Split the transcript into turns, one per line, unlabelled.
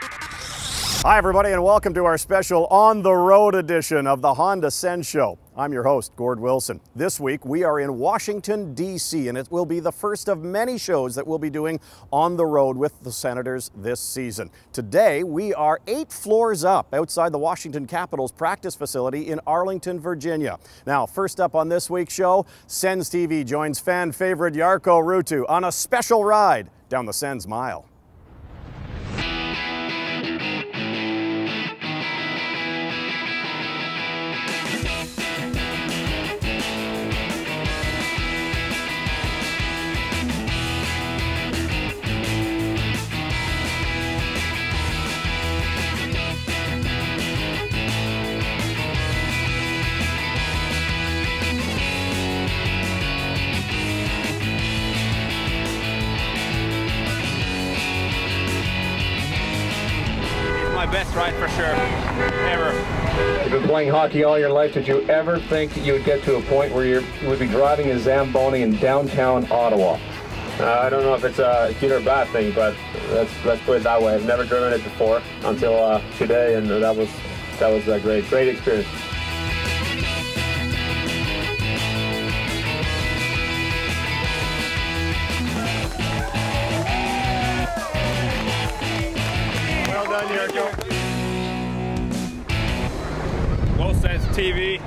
Hi, everybody, and welcome to our special On the Road edition of the Honda Sens Show. I'm your host, Gord Wilson. This week, we are in Washington, D.C., and it will be the first of many shows that we'll be doing on the road with the Senators this season. Today, we are eight floors up outside the Washington Capitals practice facility in Arlington, Virginia. Now, first up on this week's show, Sens TV joins fan favorite Jarkko Ruutu on a special ride down the Sens Mile.
Best ride for sure, ever.
You've been playing hockey all your life. Did you ever think you would get to a point where you would be driving a Zamboni in downtown Ottawa?
Uh, I don't know if it's a good or bad thing, but let's let's put it that way. I've never driven it before until uh, today, and that was that was a great great experience.
Well done, Jarkko. Well Sens TV,